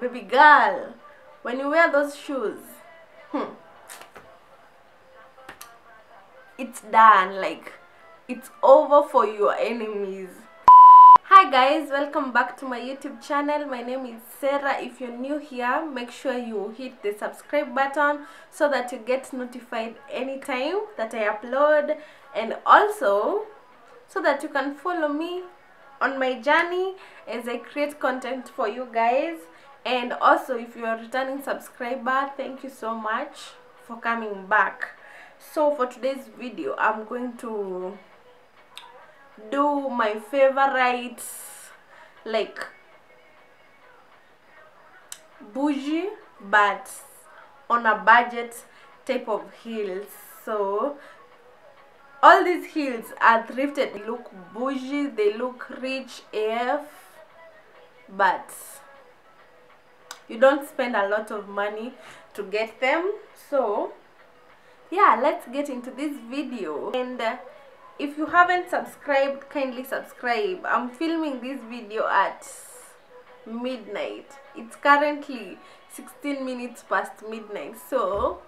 baby girl when you wear those shoes hmm, it's done like it's over for your enemies. Hi guys welcome back to my youtube channel. My name is Serah. If you're new here make sure you hit the subscribe button so that you get notified anytime that i upload. And also so that you can follow me on my journey as i create content for you guys and also if you're a returning subscriber thank you so much for coming back. So for today's video i'm going to do my favorite like bougie but on a budget type of heels. So all these heels are thrifted. They look bougie they look rich af but you don't spend a lot of money to get them. So yeah let's get into this video. And uh, if you haven't subscribed kindly subscribe. I'm filming this video at midnight. It's currently 16 minutes past midnight. So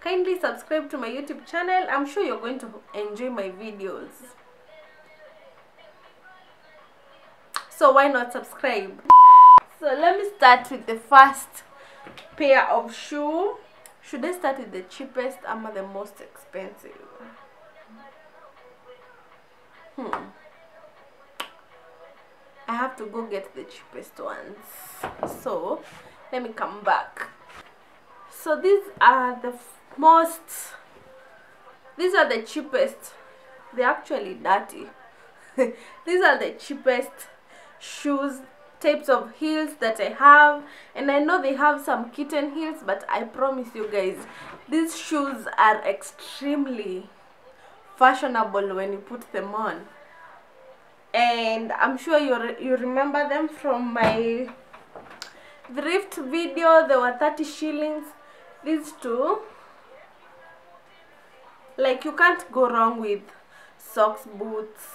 kindly subscribe to my youtube channel. I'm sure you're going to enjoy my videos. So why not subscribe so let me start with the first pair of shoe. Should i start with the cheapest? Or the most expensive? Hmm. I have to go get the cheapest ones. So let me come back. So these are the most these are the cheapest. They're actually dirty. These are the cheapest shoes types of heels that I have and I know they have some kitten heels but I promise you guys these shoes are extremely fashionable when you put them on. And I'm sure you re you remember them from my thrift video they were 30 shillings. These two like you can't go wrong with socks boots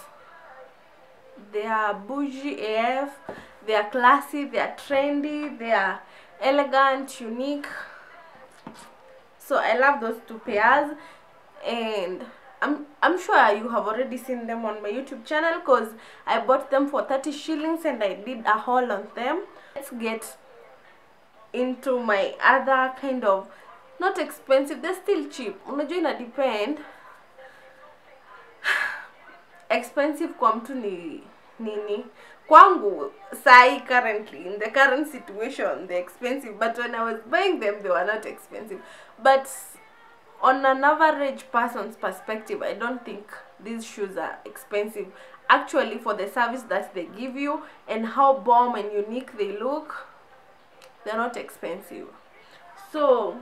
they are bougie AF they are classy they are trendy they are elegant unique. So I love those two pairs. And I'm I'm sure you have already seen them on my YouTube channel because I bought them for 30 shillings and I did a haul on them. Let's get into my other kind of not expensive they're still cheap. Unajua ina depend expensive kwa mtu ni nini kwangu sai currently in the current situation they're expensive but when i was buying them they were not expensive. But on an average person's perspective i don't think these shoes are expensive. Actually for the service that they give you and how bomb and unique they look they're not expensive. So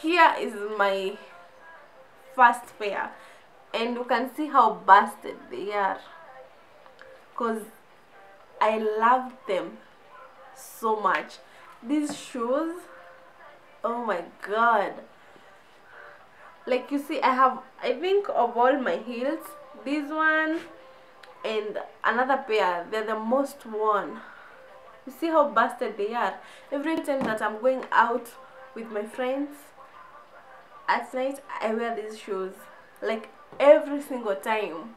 here is my first pair and you can see how busted they are. Because I love them so much. These shoes oh my god. Like you see I have I think of all my heels this one and another pair. They're the most worn. You see how busted they are. Every time that I'm going out with my friends at night I wear these shoes. Like every single time.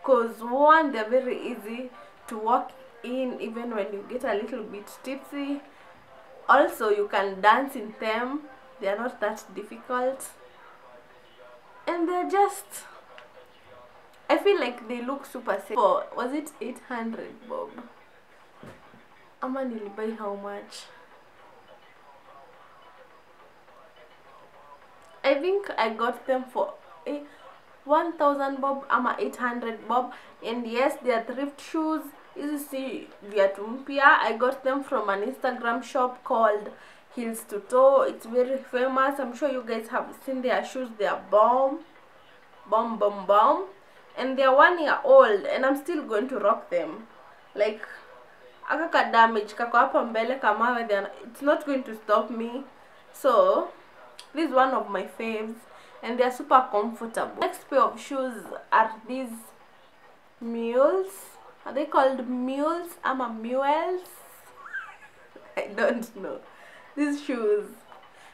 Because one they're very easy to walk in even when you get a little bit tipsy. Also you can dance in them. They are not that difficult. And they're just I feel like they look super for was it 800 bob? Ama nilibuy how much? I think I got them for eh, 1000 bob ama 800 bob. And yes they are thrift shoes. Hizi si viatu mpya i got them from an instagram shop called heels to toe. It's very famous. I'm sure you guys have seen their shoes. They are bomb bomb bomb bomb. And they're one year old and i'm still going to rock them. Like aka ka damage kako hapa mbele kamawe it's not going to stop me. So this is one of my faves and they're super comfortable. Next pair of shoes are these mules. Are they called mules? I'm a mules? I don't know. These shoes,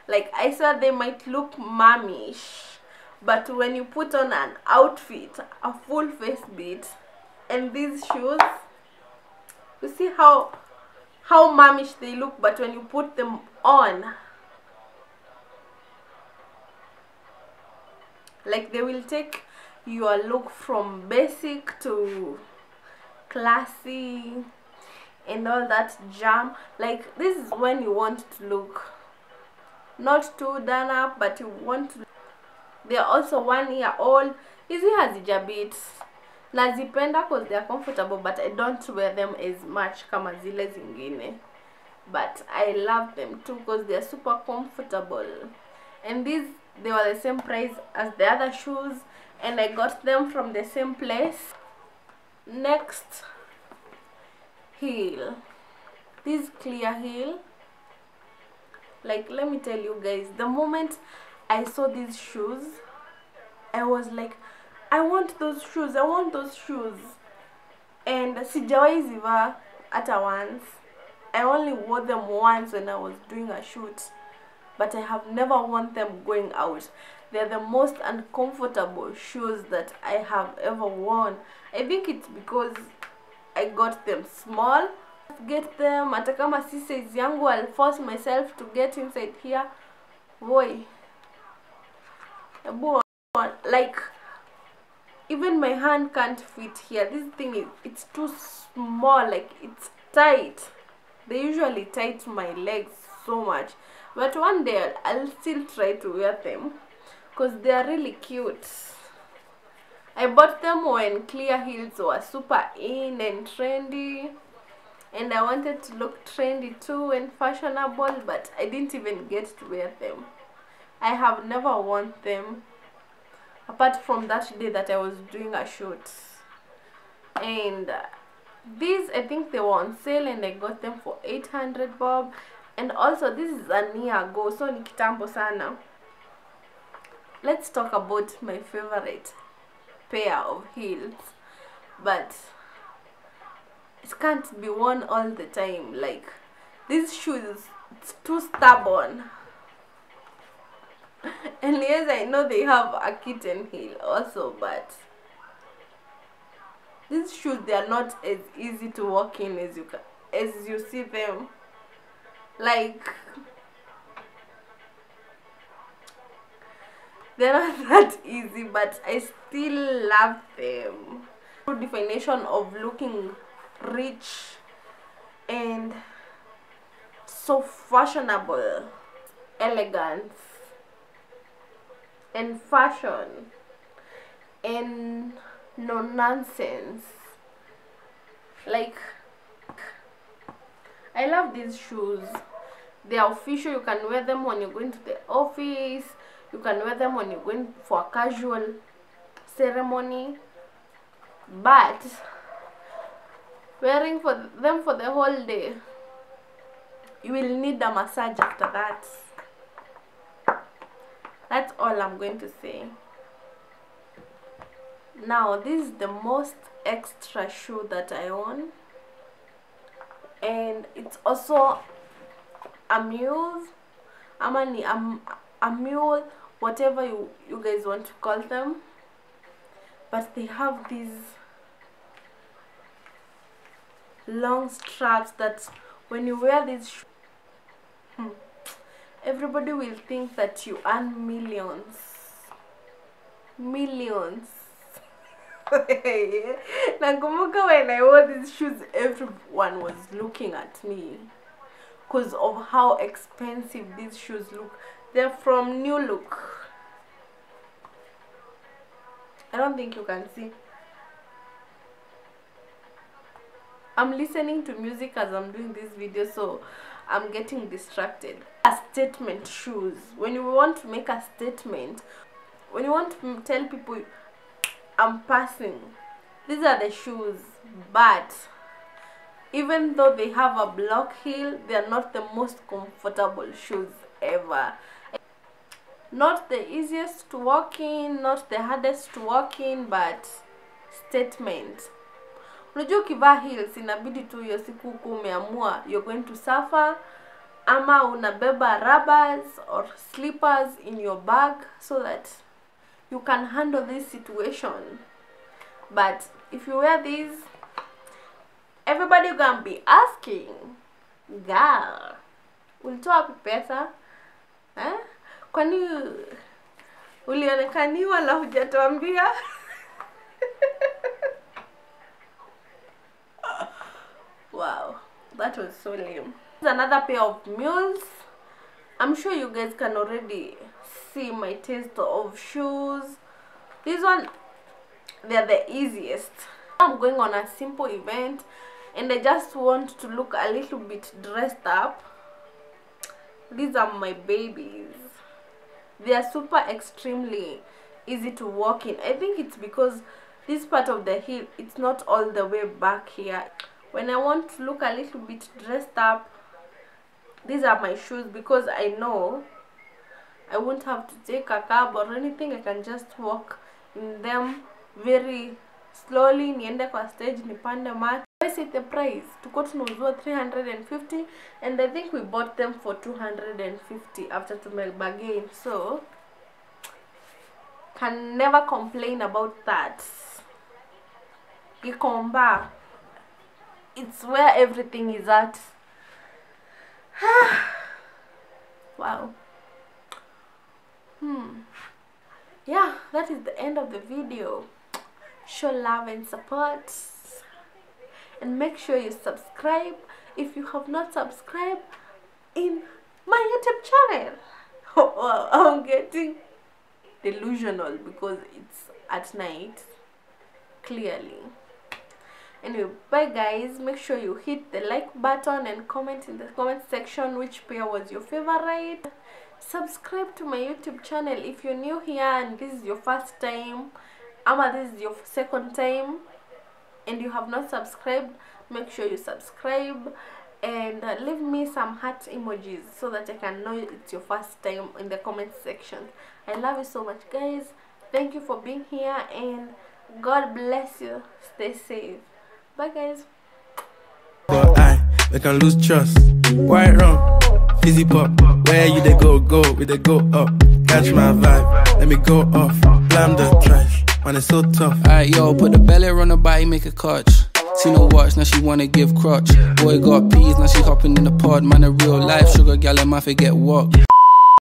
like I said, they might look mummish, but when you put on an outfit, a full face beat, and these shoes, you see how how mummish they look, but when you put them on, like they will take your look from basic to classy and all that jam. Like this is when you want to look not too done up but you want to they are also one year old. Hizi hazijabit nazipenda cause they are comfortable but i don't wear them as much kama zile zingine. But i love them too because they are super comfortable. And these they were the same price as the other shoes and i got them from the same place. Next heel. This clear heel. Like let me tell you guys the moment i saw these shoes i was like i want those shoes i want those shoes. And sijawahi zivaa hata once. I only wore them once when i was doing a shoot but i have never worn them going out. They're the most uncomfortable shoes that i have ever worn. I think it's because i got them small. Get them hata kama si size yangu i'll force myself to get inside here. Boy. Like even my hand can't fit here. This thing is it's too small like it's tight. They usually tight my legs so much but one day i'll still try to wear them because they are really cute i bought them when clear heels were super in and trendy and i wanted to look trendy too and fashionable but i didn't even get to wear them i have never worn them apart from that day that I was doing a shoot. And these, I think they were on sale and I got them for 800 bob. And also, this is a year ago, so ni kitambo sana. Let's talk about my favorite pair of heels. But it can't be worn all the time. Like, these shoes, it's too stubborn and yes i know they have a kitten heel also but these shoes they are not as easy to walk in as you as you see them like they're not that easy but i still love them. True definition of looking rich and so fashionable. Elegance and fashion and no nonsense. Like i love these shoes. They are official. You can wear them when you're going to the office. You can wear them when you're going for a casual ceremony. But wearing for them for the whole day you will need a massage after that. That's all i'm going to say. Now this is the most extra shoe that i own and it's also a mule ama ni a, a mule whatever you, you guys want to call them. But they have these long straps that when you wear these hmm, everybody will think that you earn millions millions nakumbuka when i wore these shoes everyone was looking at me. Because of how expensive these shoes look. They're from new look. I don't think you can see. I'm listening to music as i'm doing this video so i'm getting distracted. A statement shoes. When you want to make a statement when you want to tell people i'm passing. These are the shoes. But even though they have a block heel they are not the most comfortable shoes ever. Not the easiest to walk in not the hardest to walk in but statement. Unajua ukivaa heels inabidi tu hiyo siku huku umeamua you're going to suffer ama unabeba rubbers or slippers in your bag so that you can handle this situation. But if you wear these everybody gonna be asking girl ulitoa wapi pesa? Eh? kwani ulionekaniwa hujatuambia? Wow that was so lame. Another pair of mules. I'm sure you guys can already see my taste of shoes. This one they're the easiest. I'm going on a simple event and i just want to look a little bit dressed up. These are my babies. They are super extremely easy to walk in. I think it's because this part of the heel it's not all the way back here. When i want to look a little bit dressed up these are my shoes because i know i won't have to take a cab or anything. I can just walk in them very slowly. Niende kwa stage nipande mat I see the price tuko tunauzua 350 and i think we bought them for 250 after tumebargain so can never complain about that. Gikomba it's where everything is at. Wow hmm. Yeah that is the end of the video. Show love and support. And make sure you subscribe. If you have not subscribed in my youtube channel. Oh, i'm getting delusional because it's at night clearly anyway bye guys. Make sure you hit the like button and comment in the comment section which pair was your favorite. Subscribe to my youtube channel if you're new here and this is your first time ama this is your second time and you have not subscribed make sure you subscribe and leave me some heart emojis so that i can know it's your first time in the comment section. I love you so much guys. Thank you for being here and god bless you. Stay safe bye guys But I, they can lose trust. Quite wrong. Fizzy pop, where you they go, go, we they go up. Catch my vibe, let me go off. Blam the trash, man, it's so tough. Alright, yo, put the belly on the body, make a catch. Seen her watch, now she wanna give crutch. Boy got peas, now she hopping in the pod. Man, a real life sugar gal, and my forget what.